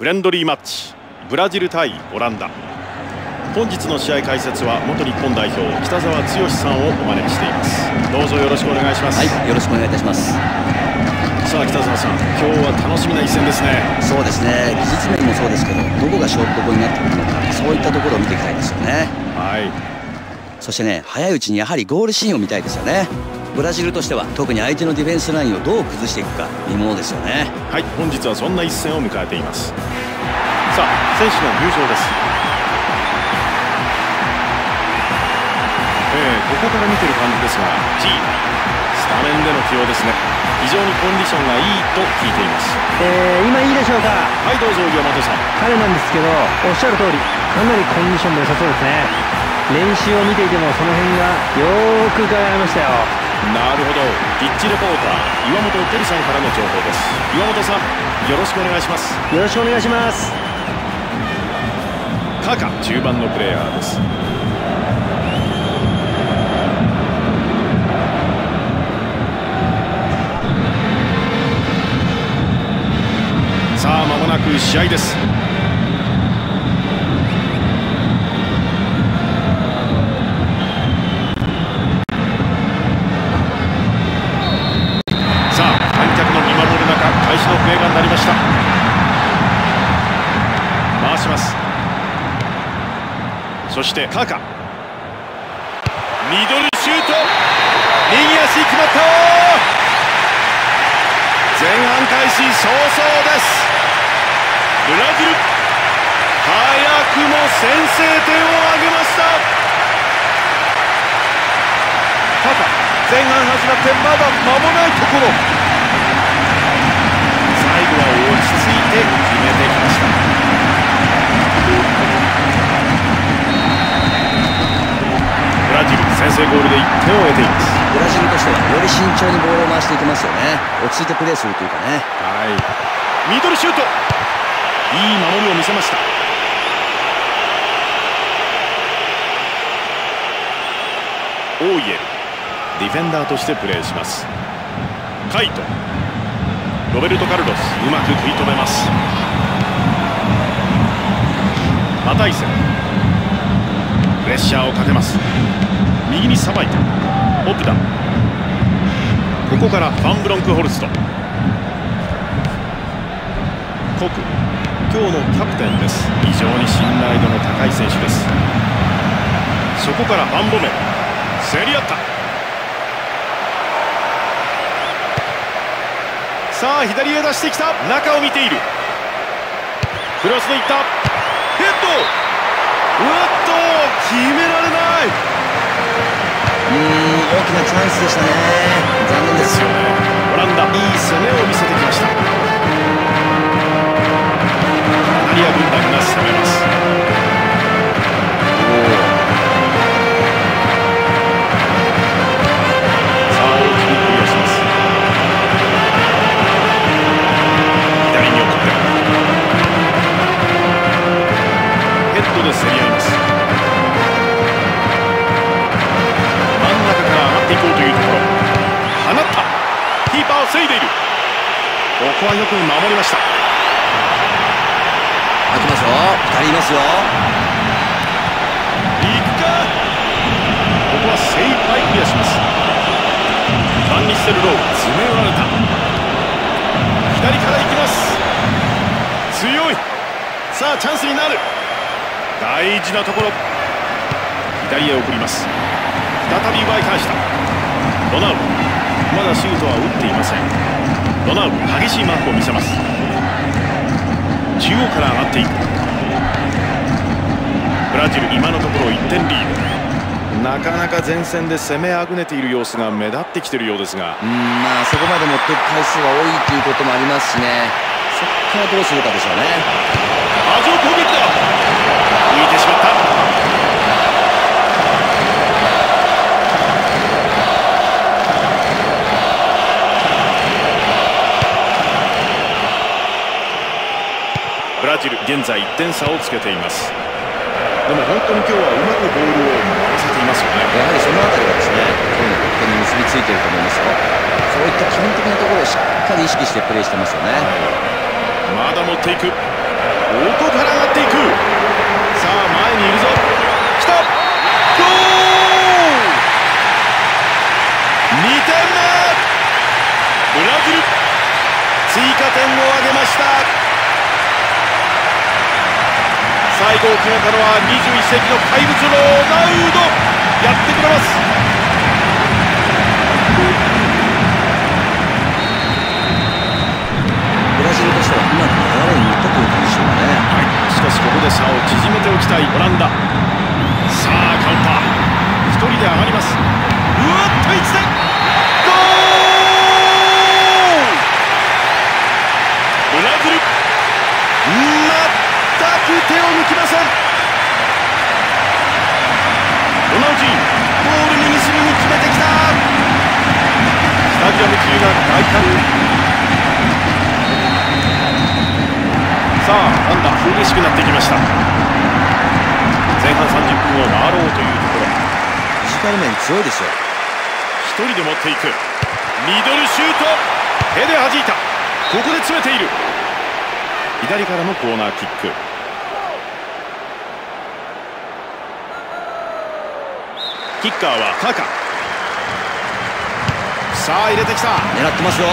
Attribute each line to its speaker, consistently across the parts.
Speaker 1: フレンドリーマッチブラジル対オランダ。本日の試合解説は元日本代表北澤剛さんをお招きしています。どうぞよろしくお願いします。
Speaker 2: はいよろしくお願いいたします。
Speaker 1: さあ北澤さん今日は楽しみな一戦ですね。
Speaker 2: そうですね。技術面もそうですけどどこが勝負どころになってくるのかそういったところを見ていきたいですよね。
Speaker 1: はい。
Speaker 2: そしてね早いうちにやはりゴールシーンを見たいですよねブラジルとしては特に相手のディフェンスラインをどう崩していくか見ものですよね。
Speaker 1: はい本日はそんな一戦を迎えています。さあ選手の入場です。えー、ここから見てる感じですが G スタメンでの起用ですね。非常にコンディションがいいと聞いています。
Speaker 3: えー、今いいでしょうか。
Speaker 1: はいどうぞ岩本さん。
Speaker 3: 彼なんですけどおっしゃる通りかなりコンディションも良さそうですね。練習を見ていてもその辺がよーく伺いましたよ
Speaker 1: なるほど。ピッチレポーター岩本照さんからの情報です。岩本さんよろしくお願いします。
Speaker 3: よろしくお願いします。
Speaker 1: カカ中盤のプレイヤーです。さあ間もなく試合ですそしてカカ。ミドルシュート。右足決まった前半開始早々です。ブラジル。早くも先制点を挙げました。カカ。前半始まってまだ間もないところ。最後は落ち着いて決めてきましたブラジル先制ゴールで1点を得ています。
Speaker 2: ブラジルとしてはより慎重にボールを回していきますよね。落ち着いてプレーするというかね。
Speaker 1: はい。ミドルシュート。いい守りを見せました。オーイエルディフェンダーとしてプレーします。カイト。ロベルト・カルロス。うまく食い止めます。マタイセン。プレッシャーをかけます。右にさばいてオプダここからファンブロンクホルスト。コク今日のキャプテンです。非常に信頼度の高い選手です。そこからファンボメ。競り合った。さあ左へ出してきた。中を見ている。クロスでいった。ヘッド。うわっ決められない。う
Speaker 2: ーん大きなチャンスでしたね。残念です
Speaker 1: よ。ねオランダ。いい攻めを見せてきました。カナリア軍団が攻めます。さあ大きくクリアします。左に送って。ヘッドで競り合いていこうというところ。放った。キーパーを防いでいる。ここはよく守りました。
Speaker 2: 開きますよ。2人いますよ。
Speaker 1: いくか。ここは精一杯クリアします。ファンニステルロー詰め寄られた。左から行きます。強い。さあチャンスになる。大事なところ。左へ送ります。再び奪い返したロナウ。ドまだシュートは打っていません。ロナウド激しいマークを見せます。中央から上がっていく。ブラジル今のところ1点リード。なかなか前線で攻めあぐねている様子が目立ってきているようですが。
Speaker 2: うんまあそこまで持っていく回数が多いということもありますしね。そこからどうするかでしょうね。
Speaker 1: 波状攻撃だ浮いてしまったブラジル現在1点差をつけています。でも本当に今日はうまくボールを回せていますよね。
Speaker 2: やはりそのあたりがですね今日の得点に結びついていると思いますよ。そういった基本的なところをしっかり意識してプレーしてますよね。
Speaker 1: まだ持っていく。こから上がっていく。さあ前にいるぞ。来た。ゴー！2点目。ブラジル。追加点を挙げました最後を決めたのは21世紀の怪物ロナウド。
Speaker 2: ジ
Speaker 1: カル
Speaker 2: 面強いですよ
Speaker 1: 1人で持っていく。ミドルシュート。手で弾いた。ここで詰めている。左からのコーナーキック。キッカーはカカ。さあ入れてきた。
Speaker 2: 狙ってますよ。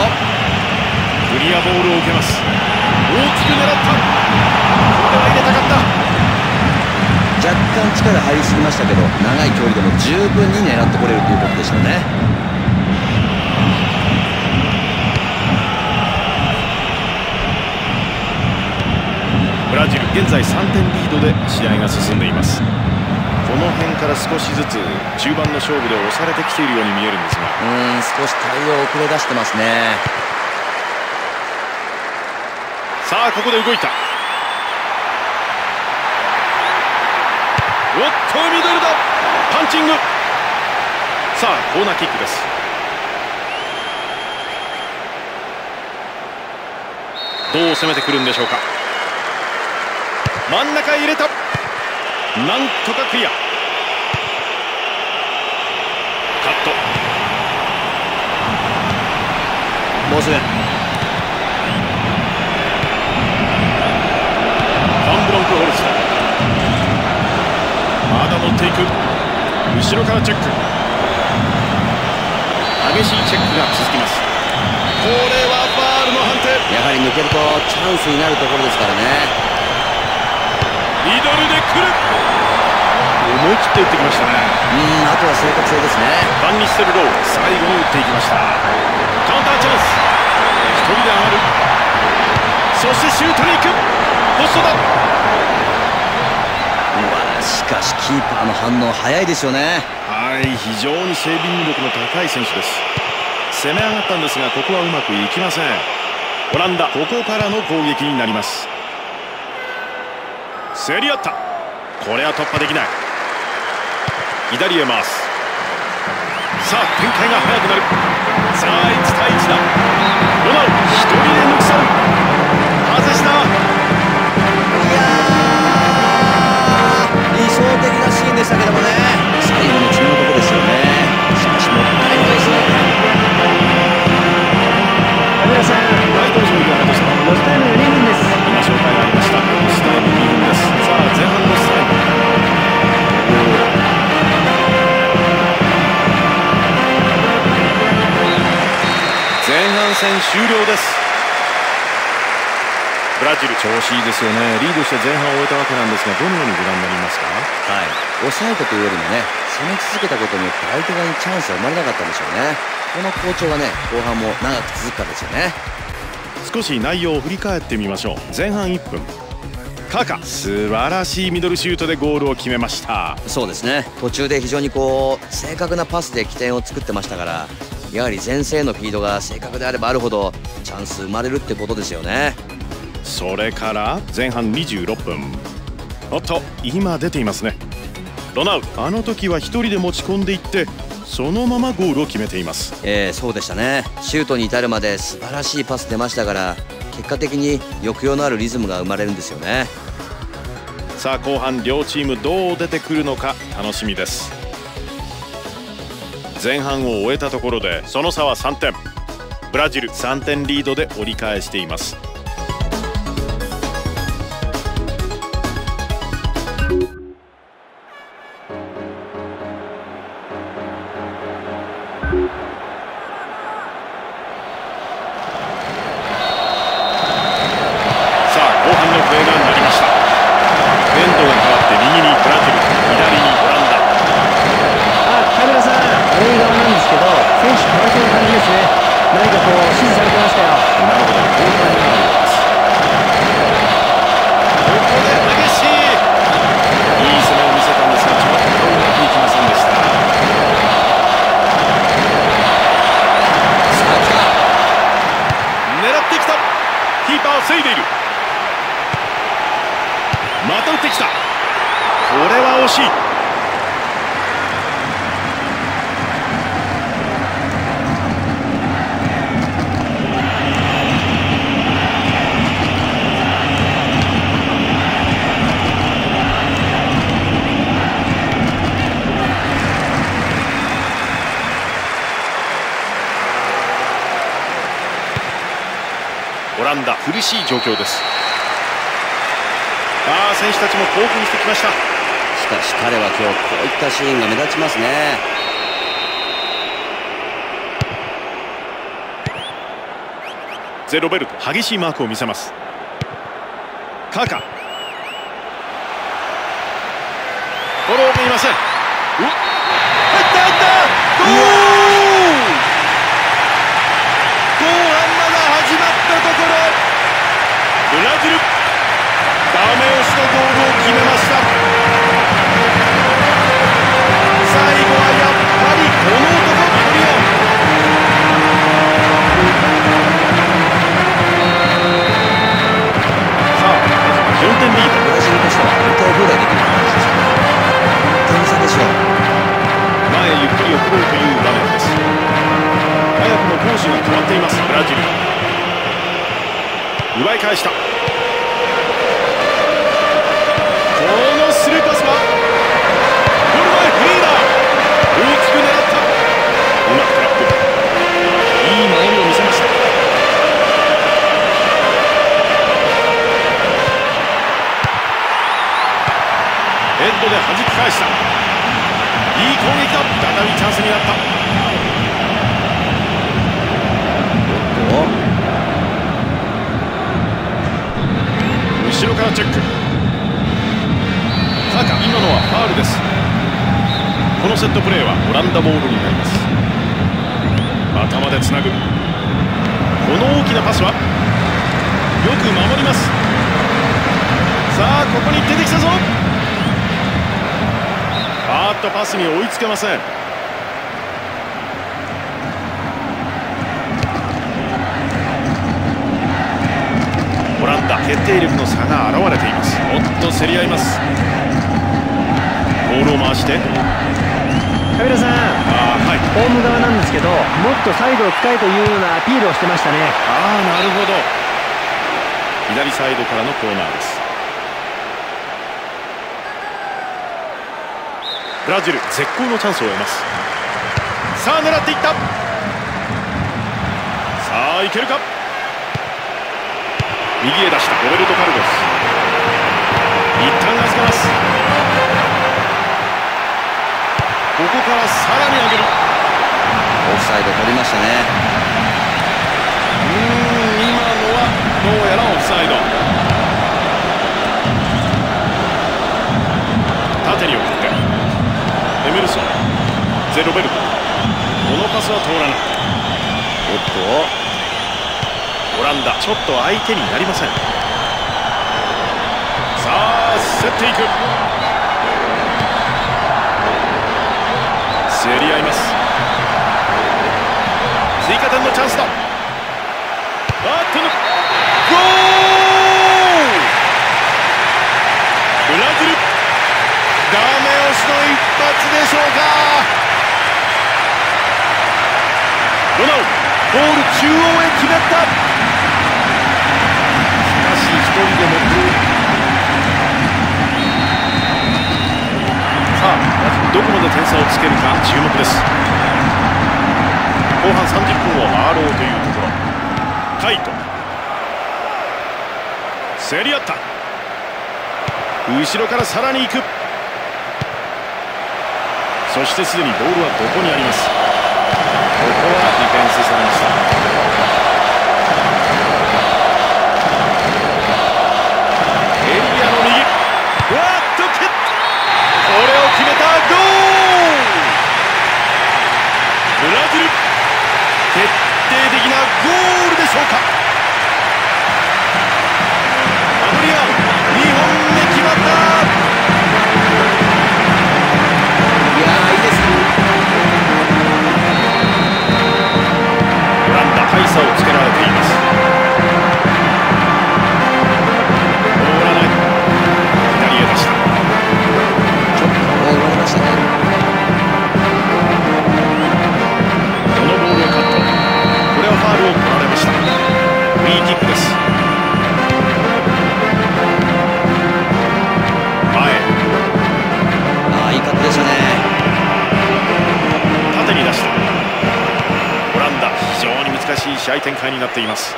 Speaker 1: クリアボールを受けます。大きく狙った。これは入れたかった
Speaker 2: 力入りすぎましたけど長い距離でも十分に狙ってこれるということでしょうね。
Speaker 1: ブラジル現在3点リードで試合が進んでいます。この辺から少しずつ中盤の勝負で押されてきているように見えるんですが。
Speaker 2: うん少し対応遅れ出してますね。
Speaker 1: さあここで動いたおっとミドルだ。パンチング。さあコーナーキックです。どう攻めてくるんでしょうか。真ん中入れた。なんとかクリア。カット。
Speaker 2: もうすぐ
Speaker 1: っていく。後ろからチェック。激しいチェックが続きます。これはファールの判定。
Speaker 2: やはり抜けるとチャンスになるところですからね。
Speaker 1: ミドルで来る。思い切って打ってきましたね。
Speaker 2: うんあとは正確性ですね。
Speaker 1: バンニッセルロー。最後に打っていきました。カウンターチャンス。1人で上がる。そしてシュートに行く。ポストだ
Speaker 2: しかしキーパーの反応早いですよね。
Speaker 1: はい非常に整備能力の高い選手です。攻め上がったんですがここはうまくいきません。オランダここからの攻撃になります。競り合った。これは突破できない。左へ回す。さあ展開が速くなる。さあ1対1だ。
Speaker 2: でしたけどもね。最後の次のとこですよね。しかしもったいないですね。
Speaker 3: 皆さん
Speaker 1: はいどうぞいかがでした
Speaker 3: ロスタイム2分です。
Speaker 1: 今紹介がありました。ロスタイム2分です。さあ前半のスタイム前半戦終了ですブラジル調子いいですよね。リードして前半を終えたわけなんですがどのようにご覧になりますか？
Speaker 2: はい。抑えたというよりもね攻め続けたことによって相手側にチャンスが生まれなかったんでしょうね。この好調がね後半も長く続くかですよね。
Speaker 1: 少し内容を振り返ってみましょう。前半1分。カカ素晴らしいミドルシュートでゴールを決めました。
Speaker 2: そうですね。途中で非常にこう正確なパスで起点を作ってましたからやはり前線へのフィードが正確であればあるほどチャンス生まれるってことですよね
Speaker 1: それから前半26分。おっと今出ていますね。ロナウあの時は1人で持ち込んでいってそのままゴールを決めています。
Speaker 2: えー、そうでしたね。シュートに至るまで素晴らしいパス出ましたから結果的に抑揚のあるリズムが生まれるんですよね。
Speaker 1: さあ後半両チームどう出てくるのか楽しみです。前半を終えたところでその差は3点。ブラジル3点リードで折り返しています ーパーを防いでいる。また打ってきた。これは惜しい。苦しい状況です。ああ選手たちも興奮してきました。
Speaker 2: しかし彼は今日こういったシーンが目立ちますね。
Speaker 1: ゼロベルト激しいマークを見せます。カカフォローもいません
Speaker 2: で
Speaker 1: 弾き返した。いい攻撃だ。再びチャンスになった。後ろからチェック。カカ今のはファールです。このセットプレーはオランダボールになります。頭でつなぐ。この大きなパスはよく守ります。さあここに出てきたぞ。あーっとパスに追いつけません。オランダ決定力の差が現れています。おっと競り合います。ボールを回して。
Speaker 3: カメラさん
Speaker 1: あーはい。
Speaker 3: ホーム側なんですけどもっとサイドを使えというようなアピールをしてましたね。
Speaker 1: ああなるほど。左サイドからのコーナーですブラジル絶好のチャンスを得ます。さあ狙っていった。さあいけるか。右へ出した。ロベルト・カルロス。一旦預けます。ここからさらに上げる。
Speaker 2: オフサイド取りましたね。
Speaker 1: エメルソン。ゼロベルト。このパスは通らない。おっとオランダ。ちょっと相手になりません。さあ競っていく。競り合います。追加点のチャンスだ。あっとのーブラジルダメ押しの一発でしょうかロナウゴール中央へ決めたしかし一人でもさあどこまで点差をつけるか。注目です。後半30分を回ろうというところカイト。競り合った後ろからさらに行く。そしてすでにボールはここにあります？ここはディフェンスされました。い展開になっています。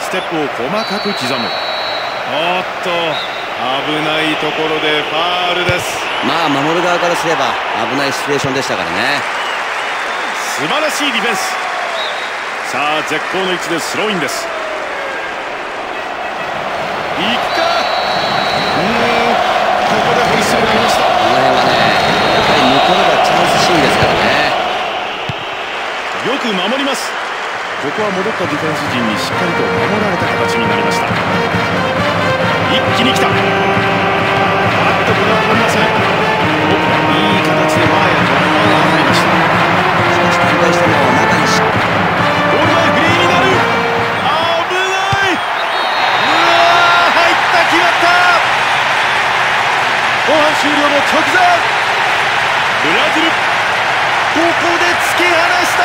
Speaker 1: ステップを細かく刻む。おっと危ないところでファールです。
Speaker 2: まあ守る側からすれば危ないシチュエーションでしたからね。
Speaker 1: 素晴らしいディフェンス。さあ絶好の位置でスローインです。いくか。うんここでホイッスルがありました。この辺はね
Speaker 2: やっぱり向こうがチャンスシーンですからね。
Speaker 1: よく守りますここは戻ったディフェンス陣にしっかりと守られた形になりました。一気に来た。あっとこれは通りませんいい形で前へ突破が入りました
Speaker 2: しかし展開しても中にし
Speaker 1: ゴール前フリーになる危ないうわー入った決まった後半終了の直前。ブラジル。ここで突き放した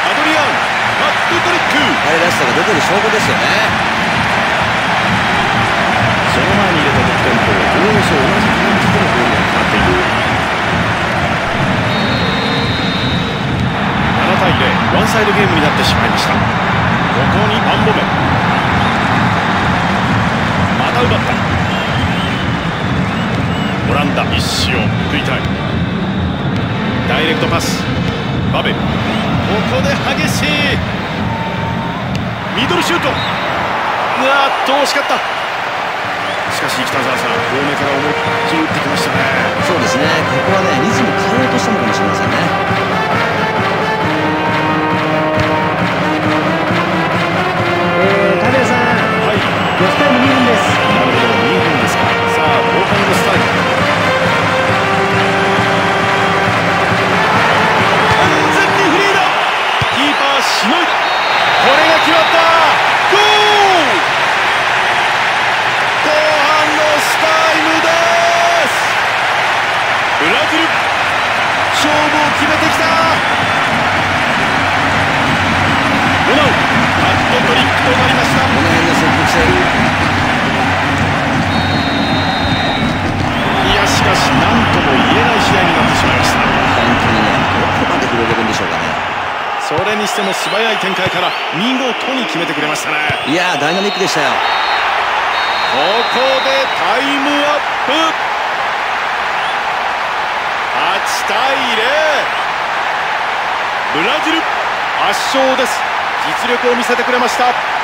Speaker 1: アドリアンハットトリック
Speaker 2: 彼らしさが出てる証拠ですよね。
Speaker 1: その前に入れた得点とおおよそ同じ感じでのゴールが決まっている。7対0ワンサイドゲームになってしまいました。ここにアンボメまた奪った。オランダ一死を食いたい。ダイレクトパス。バベル。ここで激しい。ミドルシュート。うわーっと惜しかった。しかし北澤さん遠目から思いっきり打ってきましたね。
Speaker 2: そうですね。ここはねリズム変えようとしたのかもしれませんね。
Speaker 3: えー、タベさん。
Speaker 1: はい。
Speaker 3: ロスタイム2分
Speaker 1: しても素早い展開から見事に決めてくれましたね。
Speaker 2: いやーダイナミックでしたよ。
Speaker 1: ここでタイムアップ。8対0ブラジル圧勝です。実力を見せてくれました